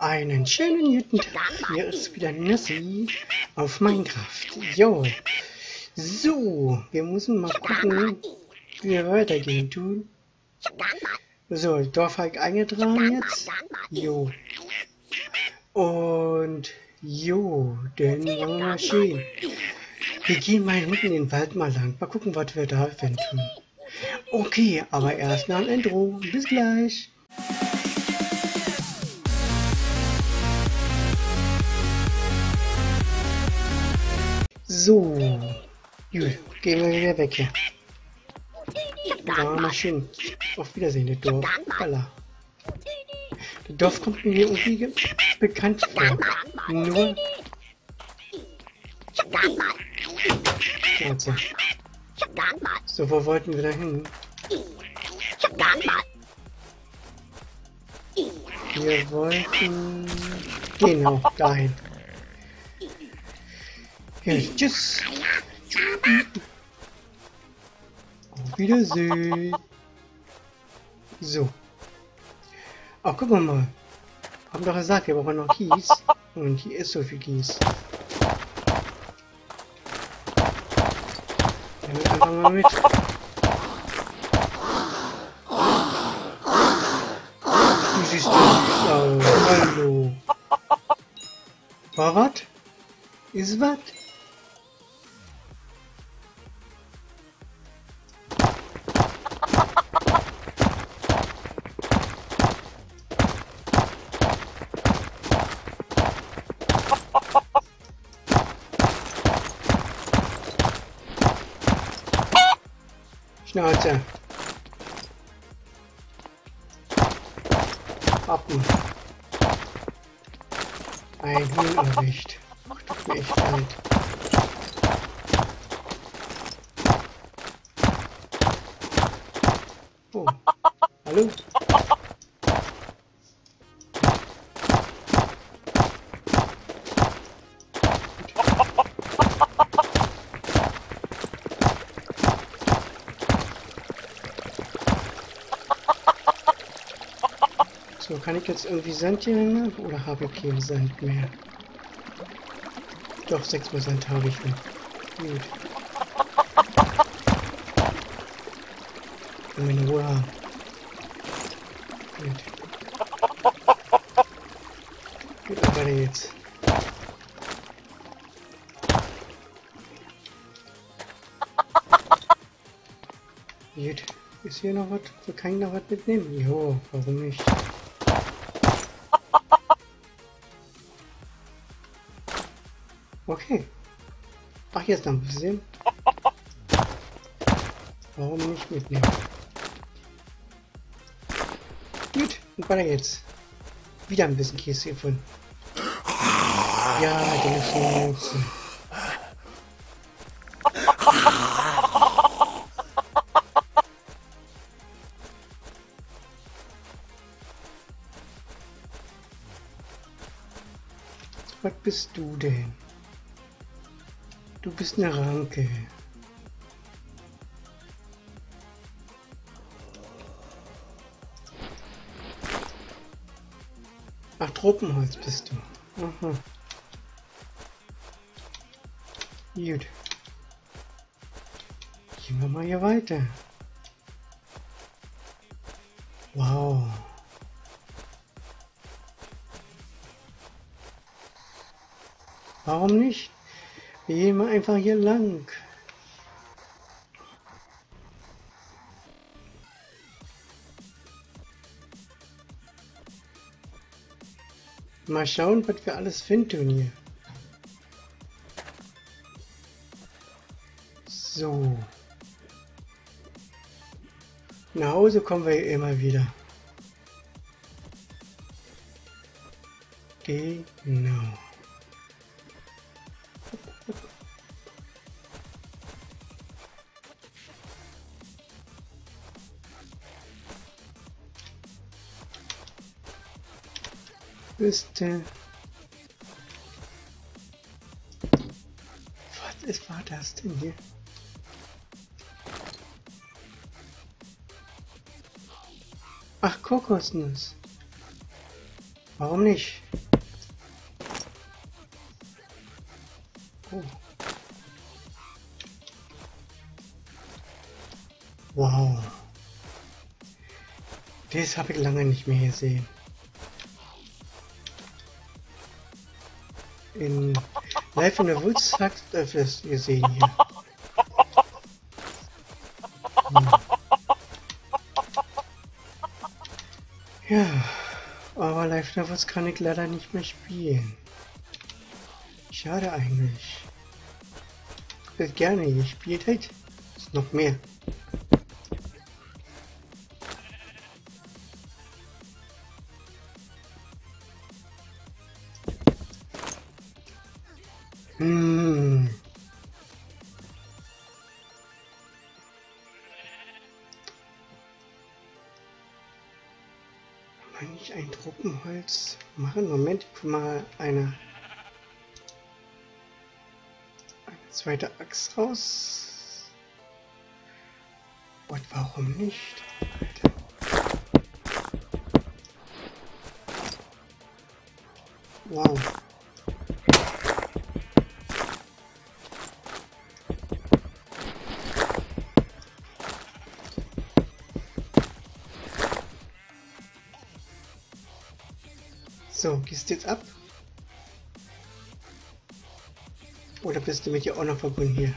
Einen schönen guten Tag. Hier ist wieder Nessie auf Minecraft. Jo. So, wir müssen mal gucken, wie wir weitergehen tun. So, Dorfhike eingetragen jetzt. Jo. Und jo, dann wollen wir mal schön. Wir gehen mal hinten in den Wald mal lang. Mal gucken, was wir da finden. Okay, aber erst nach dem Intro. Bis gleich. So, gut, gehen wir wieder weg hier. Da mal schön. Auf Wiedersehen, das Dorf. Balla. Das Dorf kommt mir irgendwie bekannt vor. Nur. Also. So, wo wollten wir da hin? Wir wollten... Genau, dahin. Ja, tschüss. Auf Wiedersehen. So. Ach, guck mal. Haben doch gesagt, wir brauchen noch Kies. Und hier ist so viel Kies. Wir einfach mal mit. Wie siehst du aus? Hallo. War was? Ist was? Schnauze. Pappen. Ein Huhn erwischt. Tut mir kann ich jetzt irgendwie Sand hier hin oder habe ich keinen Sand mehr? Doch, 6 Sand habe ich noch. Gut. Wenn wir eine Ruhe haben. Gut. Gut, weiter jetzt. Gut. Ist hier noch was? Kann ich noch was mitnehmen? Jo, warum nicht? Ach, jetzt noch ein bisschen. Warum nicht mitnehmen? Gut, und weiter geht's. Wieder ein bisschen Käse gefunden. Ja, deine Schnauze. Was bist du denn? Du bist eine Ranke. Ach, Tropenholz bist du. Aha. Gut. Gehen wir mal hier weiter. Wow. Warum nicht? Gehen mal einfach hier lang. Mal schauen, was wir alles finden hier. So. Nach Hause kommen wir immer wieder. Genau. Wüste. Was ist war das denn hier? Ach, Kokosnuss. Warum nicht? Oh. Wow. Das habe ich lange nicht mehr gesehen. In Live in the Woods hat öfters gesehen hier. Hm. Ja, aber Live in the Woods kann ich leider nicht mehr spielen. Schade eigentlich. Ich hätte gerne gespielt hätte. Ist noch mehr. Hm. Kann ich ein Truppenholz machen? Moment, ich mal eine, eine zweite Axt raus. Und warum nicht? Wow. Du jetzt ab? Oder bist du mit dir auch noch verbunden hier?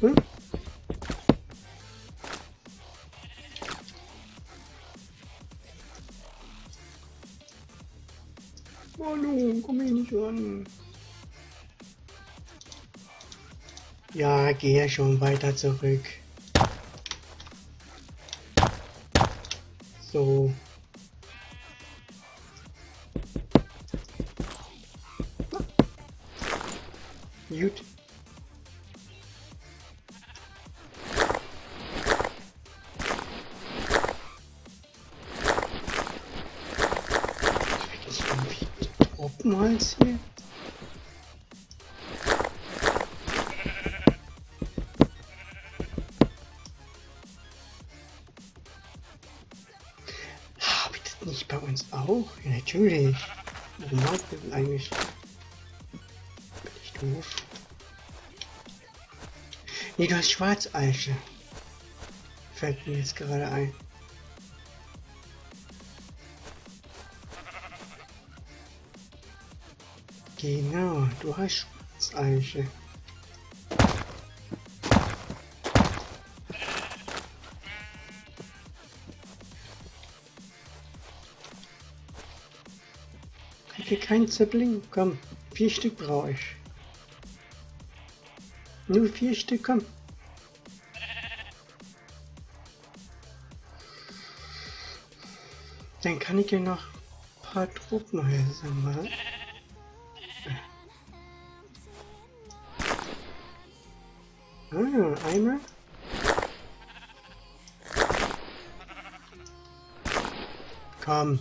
Hm? Hallo, komm hier nicht ran. Ja, geh ja schon weiter zurück. So. Natürlich. Warum mag ich denn eigentlich? Bin ich doof? Nee, du hast Schwarzeiche. Fällt mir jetzt gerade ein. Genau, du hast Schwarzeiche. Kein Zipling? Komm, vier Stück brauche ich. Nur vier Stück, komm. Dann kann ich ja noch ein paar Truppenhäuser machen. Ah, einmal. Komm.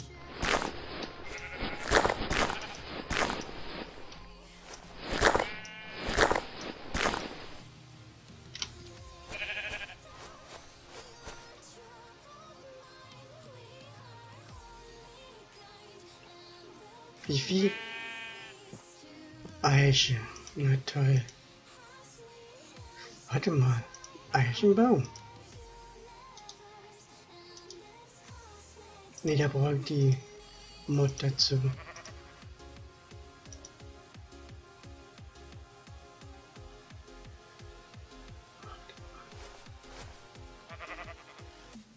Wie viel? Eiche. Na toll. Warte mal. Eichenbaum. Ne, da braucht die Mod dazu.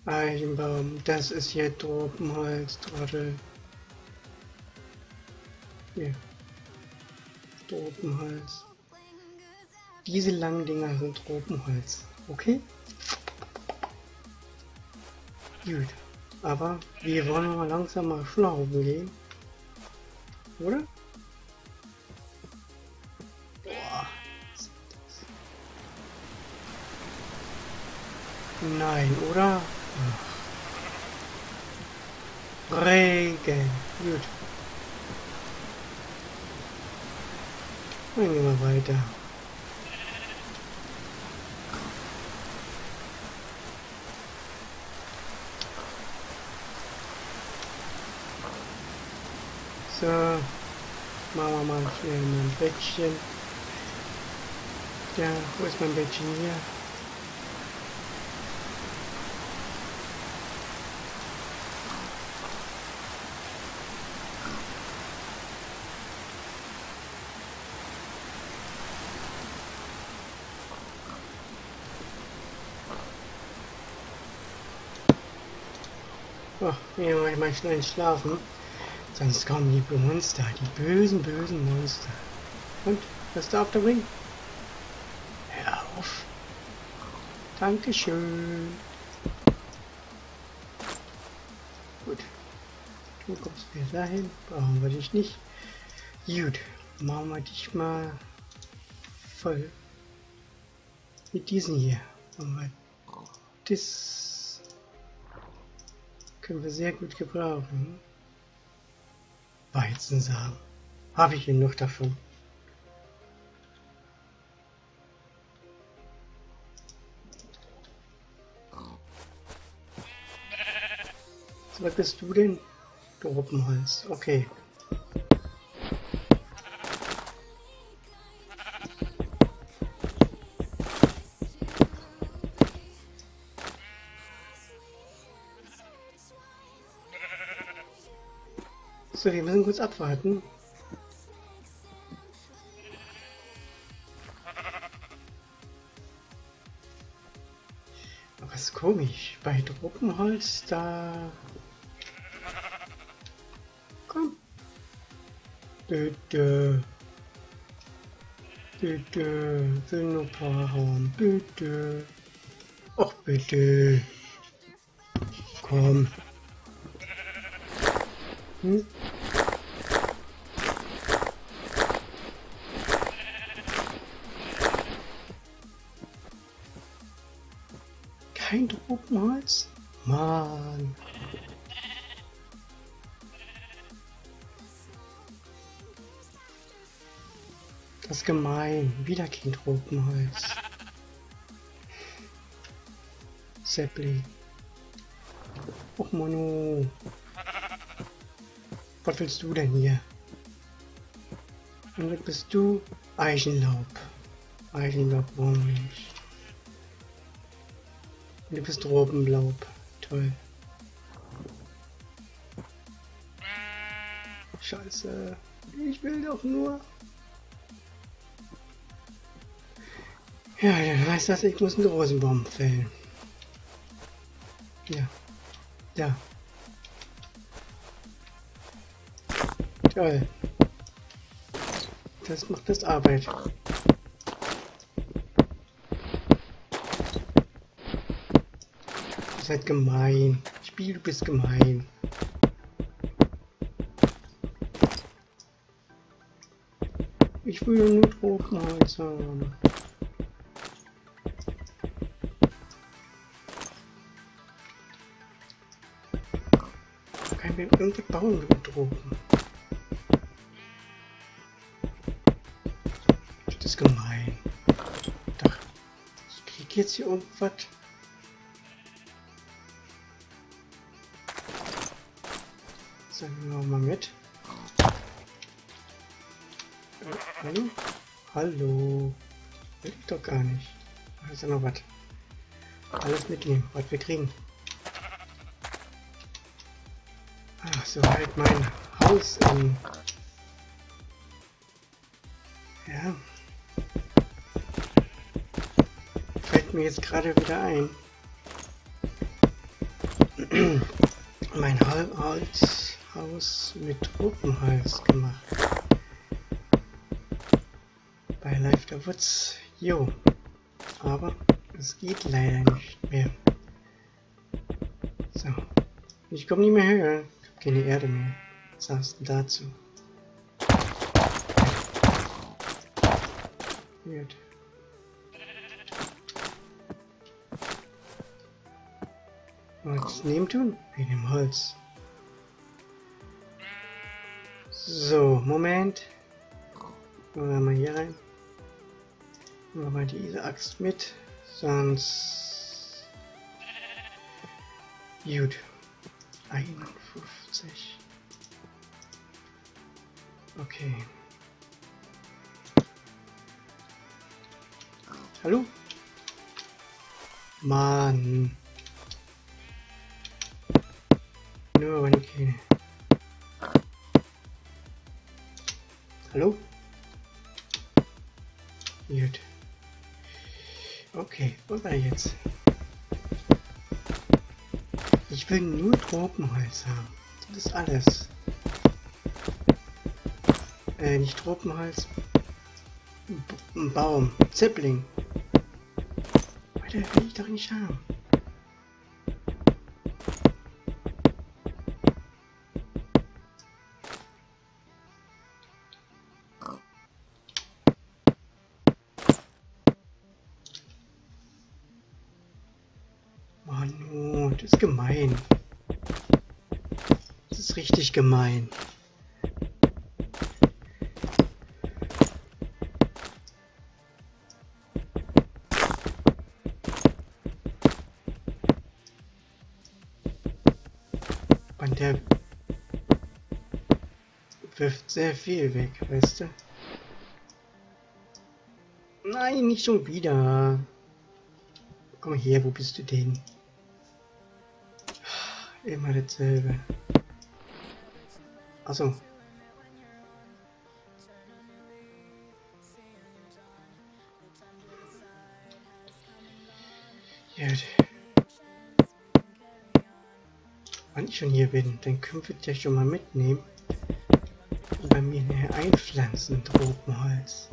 Eichenbaum, das ist hier Tropenholz, Trottel. Hier. Tropenholz. Diese langen Dinger sind Tropenholz. Okay? Gut. Aber wir wollen mal langsam mal schlaufen gehen. Oder? Boah. Nein, oder? Regen. Gut. We need to lay down. So, Mama Mansion and Bitchin. Yeah, where's my bitchin? Yeah. Mache ich mal schnell schlafen. Sonst kommen die Monster, die bösen, bösen Monster. Und, was da auf der Ring? Hör auf. Dankeschön. Gut. Du kommst wieder dahin. Brauchen wir dich nicht. Gut. Machen wir dich mal voll. Mit diesen hier. Machen wir das können wir sehr gut gebrauchen. Weizensamen. Habe ich genug davon. Was bist du denn? Tropenholz. Okay. So, wir müssen kurz abwarten. Aber ist komisch. Bei Tropenholz, da... Komm. Bitte. Bitte. Will nur paar haben. Bitte. Ach, bitte. Komm. Hm? Kein Tropenholz? Mann. Das ist gemein. Wieder kein Tropenholz. Zeppelin. Och, Manu. Was willst du denn hier? Und bist du? Eichenlaub. Eichenlaub brauchen wir nicht. Du bist Robenlaub. Toll. Scheiße. Ich will doch nur. Ja, dann heißt das, ich muss einen Rosenbaum fällen. Ja. Ja. Toll. Das macht das Arbeit. Seid gemein. Spiel, du bist gemein. Ich will nur Tropenholz haben. Kann ich mir irgendwas bauen mit Tropen? Das ist gemein. Doch. Ich krieg jetzt hier irgendwas. Sagen wir mal mit. Hallo? Hallo. Will ich doch gar nicht. Da ist ja noch was. Alles mitnehmen, was wir kriegen. Ach, soweit mein Haus in. Ja. Fällt mir jetzt gerade wieder ein. mein Holzhaus mit Tropenholz gemacht. Bei Live der Woods. Jo. Aber es geht leider nicht mehr. So. Ich komme nicht mehr höher. Ich habe keine Erde mehr. Was sagst du dazu? Gut. Was nehmen tun? Wir nehmen Holz. So, Moment. Machen wir mal hier rein. Machen wir mal diese Axt mit. Sonst... Gut. 51. Okay. Hallo? Mann. Nur meine Kähne. Hallo? Gut. Okay, war jetzt? Ich will nur Tropenholz haben. Das ist alles. Äh, nicht Tropenholz. B Baum. Zipling. Weiter will ich doch nicht haben. Gemein. Und der wirft sehr viel weg, weißt du? Nein, nicht schon wieder. Komm her, wo bist du denn? Immer dasselbe. Also. Gut. Wenn ich schon hier bin, dann können wir ja schon mal mitnehmen. Und bei mir näher einpflanzen, Tropenholz.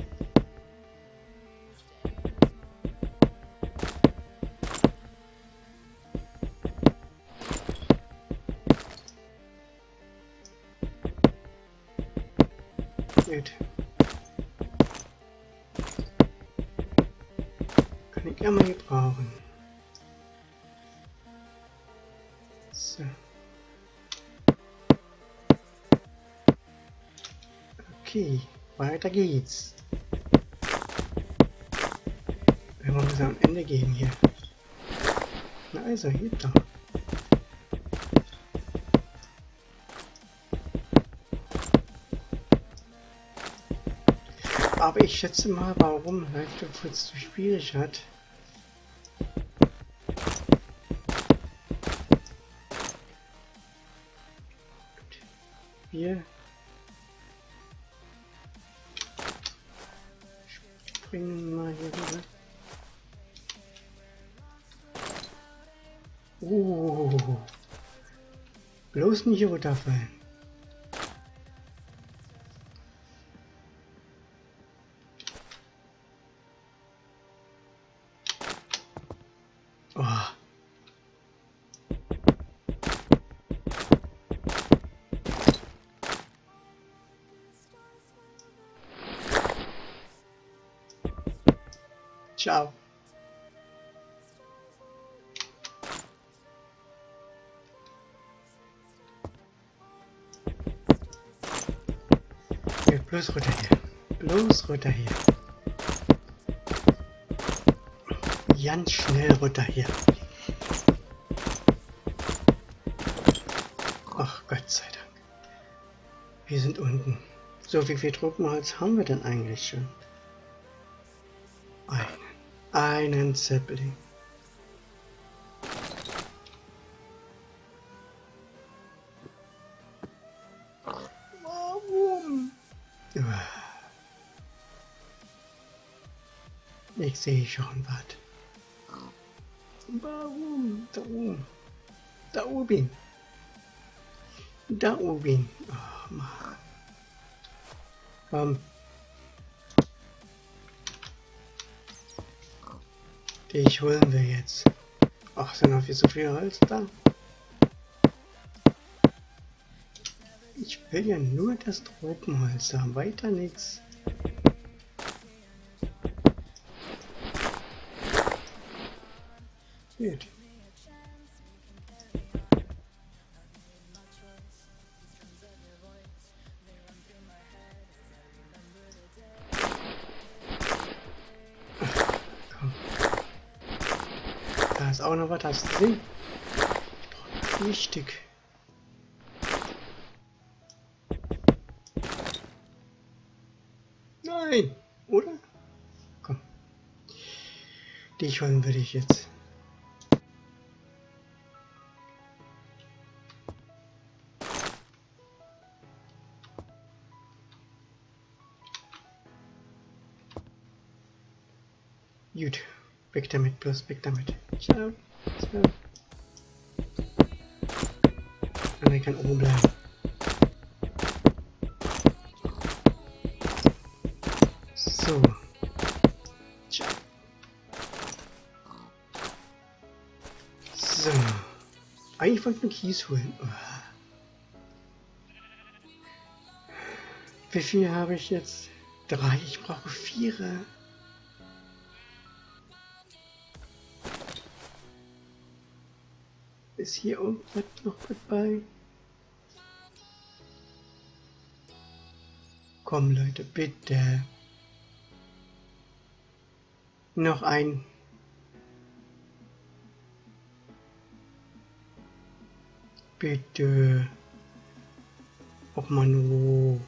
Kann mal gebrauchen. So. Okay, weiter geht's. Wir müssen am Ende gehen hier. Na also, hier doch. Aber ich schätze mal, warum Live so schwierig hat. Bloß nicht runterfallen. Oh. Ciao. Bloß runter hier. Bloß runter hier. Ganz schnell runter hier. Ach, Gott sei Dank. Wir sind unten. So, wie viel Truppenholz haben wir denn eigentlich schon? Einen. Einen Zeppelin. Ich sehe schon was. Warum? Da oben. Da oben. Da oben. Oh Mann. Komm. Dich holen wir jetzt. Ach, sind noch viel so viel Holz da? Ich will ja nur das Tropenholz haben, weiter nichts. Komm. Da ist auch noch was? Ich brauche wichtig. Nein, oder? Komm. Dich holen würde ich jetzt. Gut, weg damit, bloß weg damit. Ciao. Ciao. Und er kann oben bleiben. So. Ciao. So. Eigentlich wollte ich einen Kies holen. Wie viel habe ich jetzt? Drei. Ich brauche vier. Ist hier irgendwas noch dabei? Komm Leute, bitte. Noch ein. Bitte. Och Manu.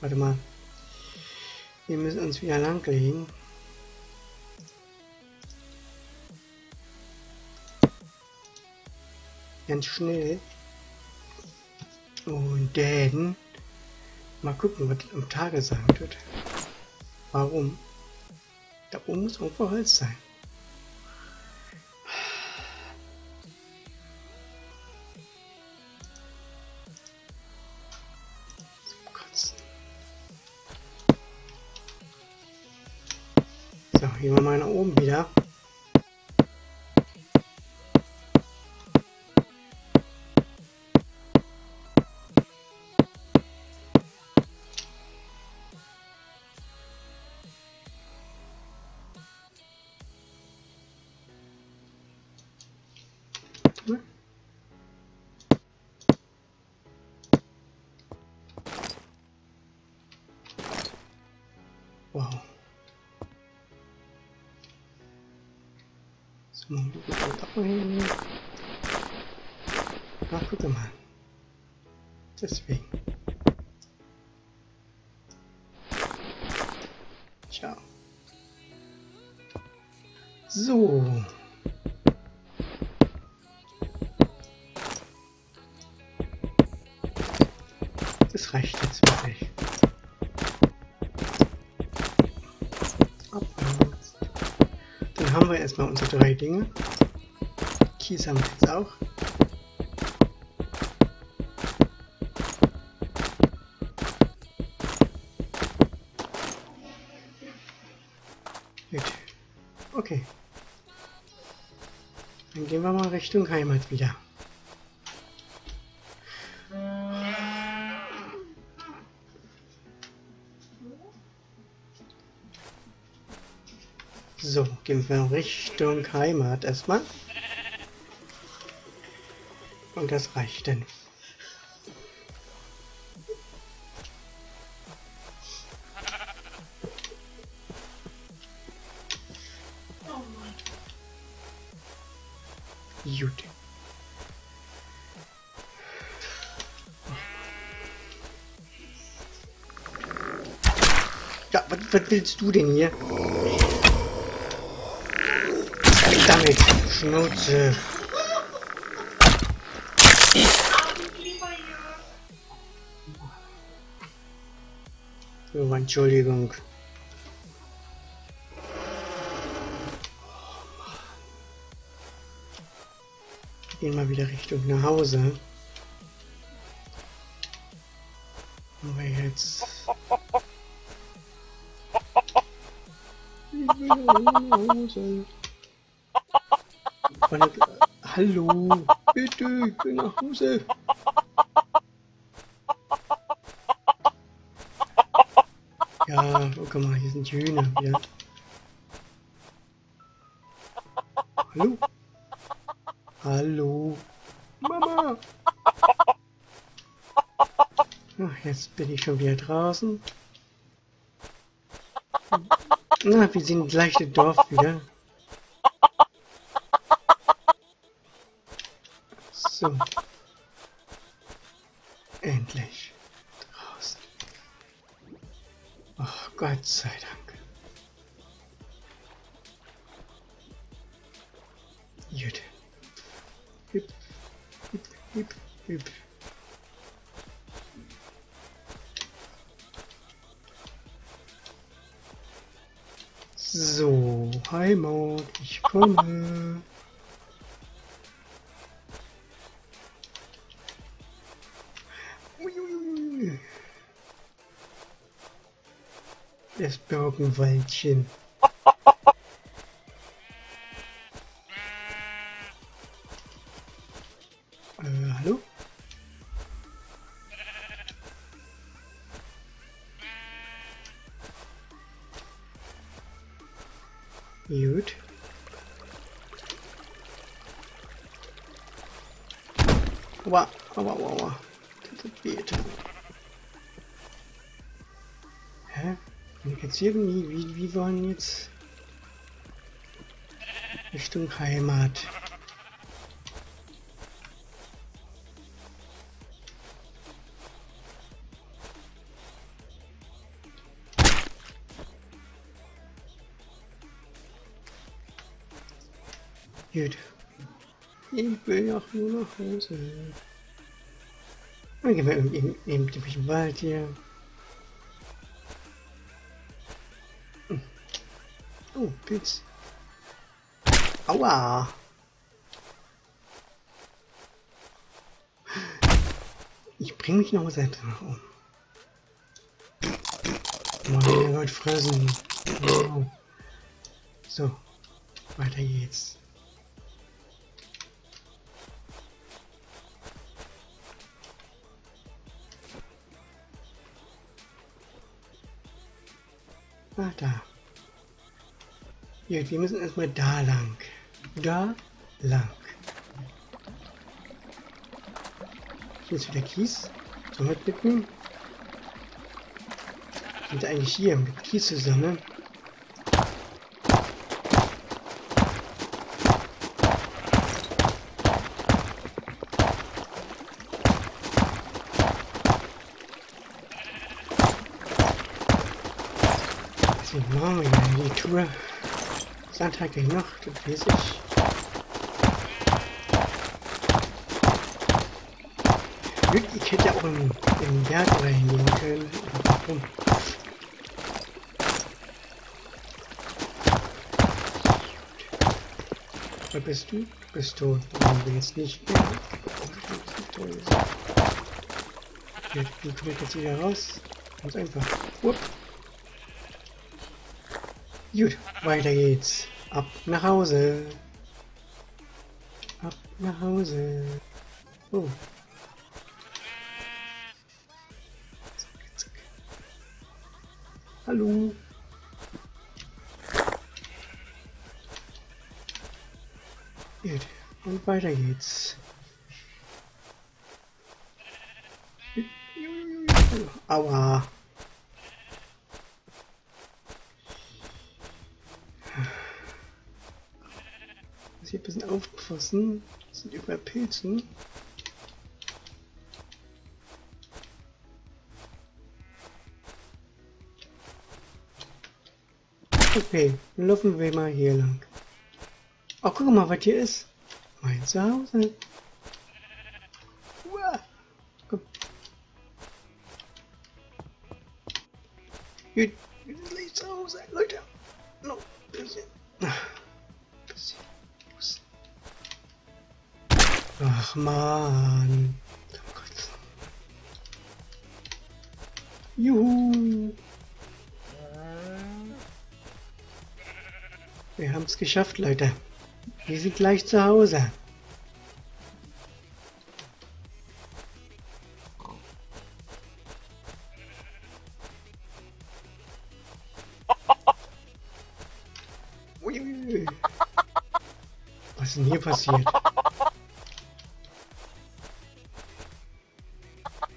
Warte mal. Wir müssen uns wieder langlegen. Ganz schnell. Und dann mal gucken, was am Tage sein wird. Warum? Da oben muss irgendwo Holz sein. Gehen wir mal nach oben wieder. Wow. So, gut, da hin. Ach, guck mal. Deswegen. Ciao. So. Haben wir erstmal unsere drei Dinge. Kies haben wir jetzt auch. Gut. Okay. Dann gehen wir mal Richtung Heimat wieder. Gehen wir Richtung Heimat erstmal. Und das reicht dann. Gut. Ja, was, was willst du denn hier? Damit, Schnauze. Oh, Entschuldigung. Gehen mal wieder Richtung nach Hause. Aber jetzt. Ich will nach Hause. Meine, hallo, bitte, ich will nach Hause. Ja, oh, guck mal, hier sind die Hühner wieder. Hallo? Hallo? Mama! Ach, jetzt bin ich schon wieder draußen. Na, wir sind gleich im Dorf wieder. So. Endlich. Draußen. Oh, Gott sei Dank. Gut. Hüp, hüp, hüp, hüp. So, Heimat, ich komme. Das Birkenwaldchen. Äh, hallo? Gut. Aua, aua, aua, aua. Das tut weh. Hä? Wenn jetzt irgendwie, wie, wie wollen jetzt Richtung Heimat? Gut. Ich will auch nur nach Hause. Dann gehen wir eben, eben, eben durch den Wald hier. Oh, Pilz. Aua! Ich bring mich noch selbst um. Mann, ihr wollt fressen. Wow. So, weiter geht's. Ah, da. Ja, wir müssen erstmal da lang. Da lang. Hier ist wieder Kies. Sollen wir mitnehmen? Sind eigentlich hier mit Kies zusammen? So, machen wir ja die Tour. Sonntag genug, das weiß ich. Ich hätte auch im, im Berg reingehen können. Warum? Wer bist du? Bist. Du willst nicht mehr. Wie komme ich jetzt wieder raus? Ganz einfach. Upp. Gut, weiter geht's. Ab nach Hause. Ab nach Hause. Oh. Zack, zack. Hallo. Gut, und weiter geht's. Aua. Muss hier ein aufpassen. Das sind überall Pilzen. Okay, dann laufen wir mal hier lang. Oh, guck mal, was hier ist. Mein Zuhause. Hause, Leute. Ach man. Oh. Juhu. Wir haben es geschafft, Leute. Wir sind gleich zu Hause. Was ist denn hier passiert?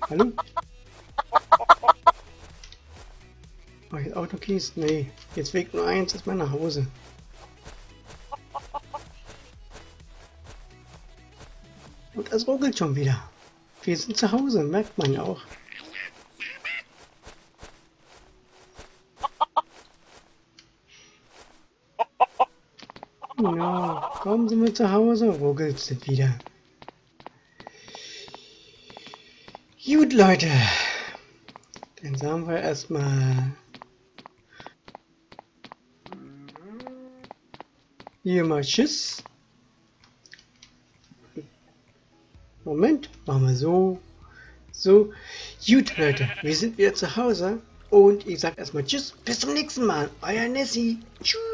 Hallo? Oh, jetzt Autokeys? Nee. Jetzt Weg nur eins, ist mal nach Hause. Und es ruckelt schon wieder. Wir sind zu Hause, merkt man ja auch. Ja, kaum sind wir zu Hause, ruckelt es wieder. Gut, Leute. Dann sagen wir erstmal hier mal Tschüss. Moment, machen wir so. So. Gut, Leute, wir sind wieder zu Hause. Und ich sag erstmal Tschüss, bis zum nächsten Mal. Euer Nessie. Tschüss.